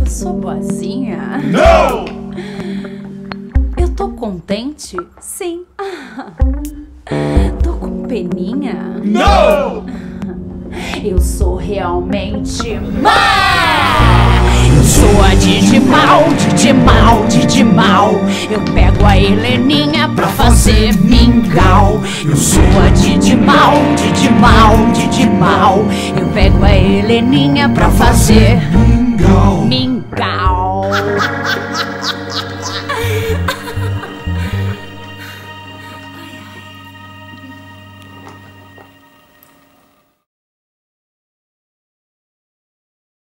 Eu sou boazinha? Não! Eu tô contente? Sim. Tô com peninha? Não! Eu sou realmente má! Eu sou a Digimal, Digimal, Digimal. Eu pego a Heleninha pra fazer mingau. Eu sou a Digimal, Digimal, Digimal. Eu pego a Heleninha pra fazer Mingau.